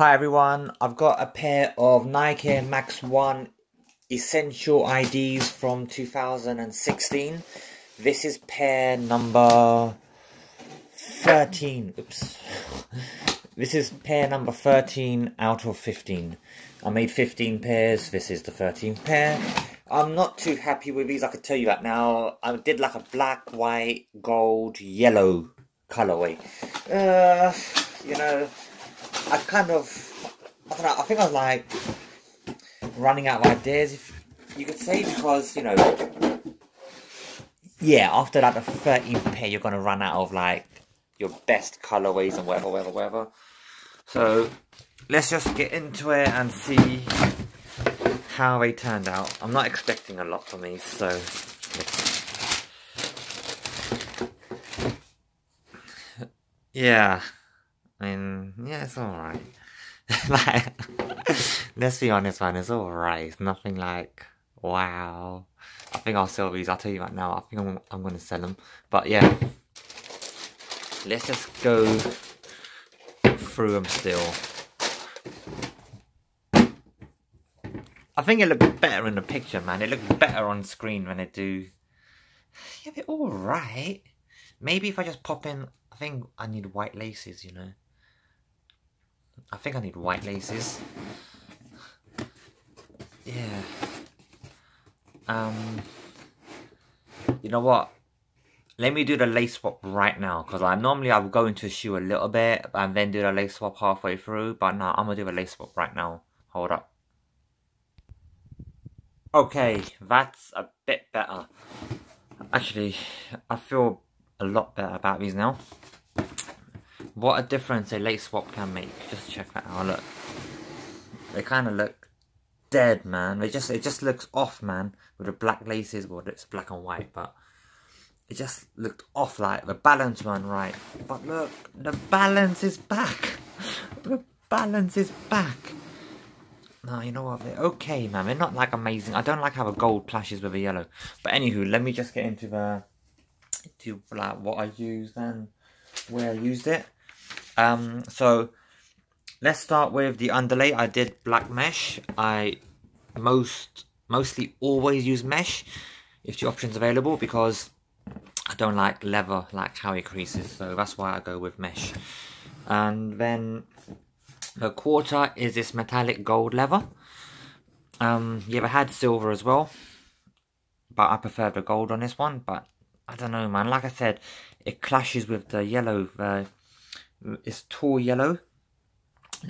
Hi everyone, I've got a pair of Nike Max 1 Essential IDs from 2016. This is pair number 13. Oops. This is pair number 13 out of 15. I made 15 pairs, this is the 13th pair. I'm not too happy with these, I can tell you that now. I did like a black, white, gold, yellow colorway. Uh, you know, I kind of, I don't know, I think I was like running out of ideas, if you could say, because, you know, yeah, after like the 13th pair, you're going to run out of like your best colorways and whatever, whatever, whatever. So, let's just get into it and see how they turned out. I'm not expecting a lot from these, so yeah. I mean, yeah, it's alright. like, let's be honest, man, it's alright. It's nothing like, wow. I think I'll sell these. I'll tell you right now. I think I'm, I'm going to sell them. But yeah, let's just go through them still. I think it looks better in the picture, man. It looks better on screen when it do. Yeah, they're alright. Maybe if I just pop in, I think I need white laces, you know. I think I need white laces. Yeah. Um. You know what? Let me do the lace swap right now, because I normally I would go into a shoe a little bit and then do the lace swap halfway through, but now I'm gonna do a lace swap right now. Hold up. Okay, that's a bit better. Actually, I feel a lot better about these now. What a difference a lace swap can make. Just check that out, look. They kind of look dead, man. They just It just looks off, man, with the black laces. Well, it's black and white, but it just looked off, like the balance weren't right. But look, the balance is back. The balance is back. No, you know what? They're okay, man. They're not like amazing. I don't like how the gold clashes with the yellow. But anywho, let me just get into the to like what I used and where I used it. Um, so let's start with the underlay. I did black mesh. I most mostly always use mesh if the option's available because I don't like leather like how it creases. So that's why I go with mesh. And then the quarter is this metallic gold leather. Um, yeah, I had silver as well, but I prefer the gold on this one. But I don't know, man. Like I said, it clashes with the yellow. Uh, it's tour yellow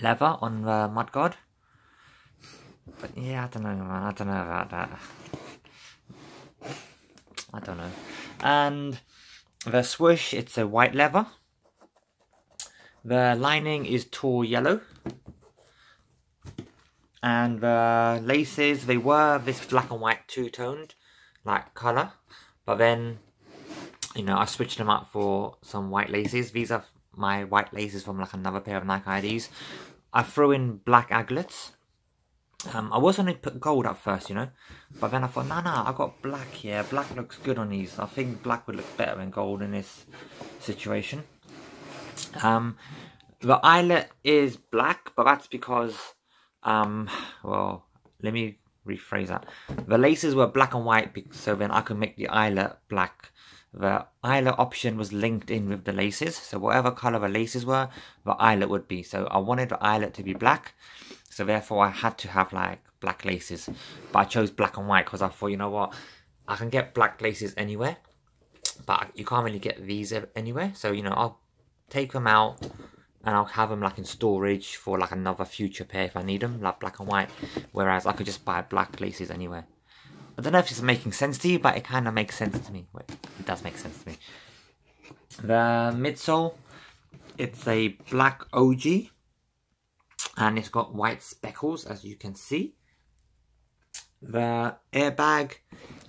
leather on the mudguard. But yeah, I don't know, man. I don't know about that. I don't know. And the swoosh, it's a white leather. The lining is tour yellow. And the laces, they were this black and white two-toned, like colour. But then, you know, I switched them up for some white laces. These are my white laces from like another pair of Nike IDs. I threw in black aglets. Um, I was going to put gold up first, you know. But then I thought, nah, nah, I got black here. Black looks good on these. I think black would look better than gold in this situation. Um, the eyelet is black, but that's because, um, well, let me rephrase that. The laces were black and white, so then I could make the eyelet black. The eyelet option was linked in with the laces, so whatever color the laces were, the eyelet would be. So I wanted the eyelet to be black, so therefore I had to have like black laces. But I chose black and white because I thought, you know what, I can get black laces anywhere, but you can't really get these anywhere. So, you know, I'll take them out and I'll have them like in storage for like another future pair if I need them, like black and white. Whereas I could just buy black laces anywhere. I don't know if it's making sense to you, but it kind of makes sense to me. Wait, it does make sense to me. The midsole, it's a black OG. And it's got white speckles, as you can see. The airbag,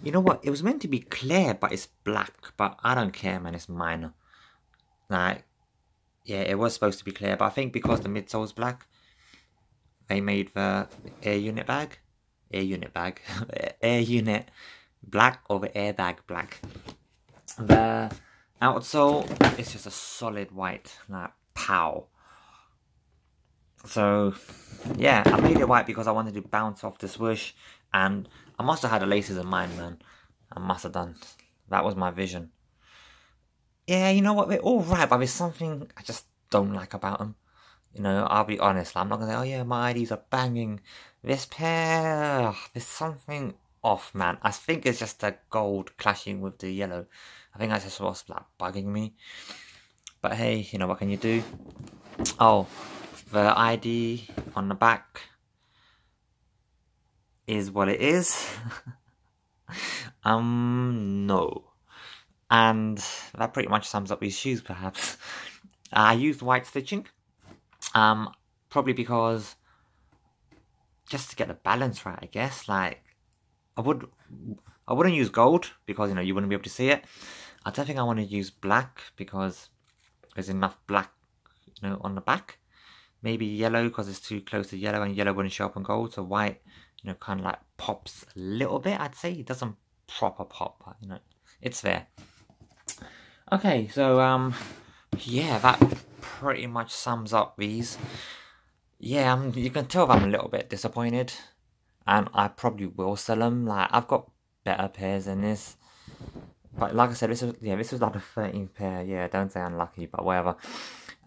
you know what? It was meant to be clear, but it's black. But I don't care, man. It's minor. Like, yeah, it was supposed to be clear, but I think because the midsole is black, they made the air unit bag, air unit bag, air unit black the airbag black. The outsole is just a solid white, like pow. So, yeah, I made it white because I wanted to bounce off the swoosh. And I must have had the laces in mind, man. I must have done. That was my vision. Yeah, you know what? They're all right, but there's something I just don't like about them. You know, I'll be honest. I'm not gonna say, oh yeah, my IDs are banging. This pair, there's something off, man. I think it's just the gold clashing with the yellow. I think that's just what's like bugging me. But hey, you know what can you do? Oh, the ID on the back is what it is. um, no. And that pretty much sums up these shoes, perhaps. I used white stitching. Um, probably because just to get the balance right, I guess. Like, I would, I wouldn't use gold because you know you wouldn't be able to see it. I don't think I want to use black because there's enough black, you know, on the back. Maybe yellow because it's too close to yellow and yellow wouldn't show up on gold. So white, you know, kind of like pops a little bit. I'd say it doesn't proper pop, but you know, it's there. Okay, so um, yeah, that pretty much sums up these. Yeah, I'm, you can tell I'm a little bit disappointed, and I probably will sell them. Like I've got better pairs than this, but like I said, this was yeah, this was like a 13th pair. Yeah, don't say unlucky, but whatever.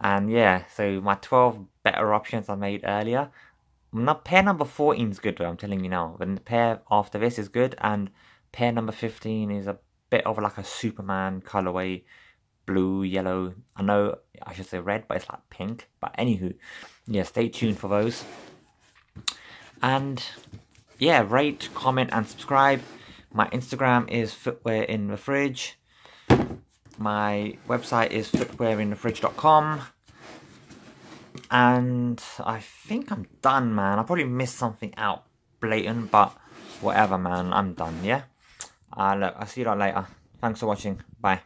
And yeah, so my 12 better options I made earlier. Not pair number 14 is good though, I'm telling you now. But the pair after this is good, and pair number 15 is a bit of like a Superman colorway blue, yellow. I know I should say red, but it's like pink. But anywho, yeah, stay tuned for those. And yeah, rate, comment, and subscribe. My Instagram is footwear in the fridge. My website is footwearinthefridge.com. And I think I'm done, man. I probably missed something out blatant, but whatever, man. I'm done, yeah? Uh, look, I'll see you all later. Thanks for watching. Bye.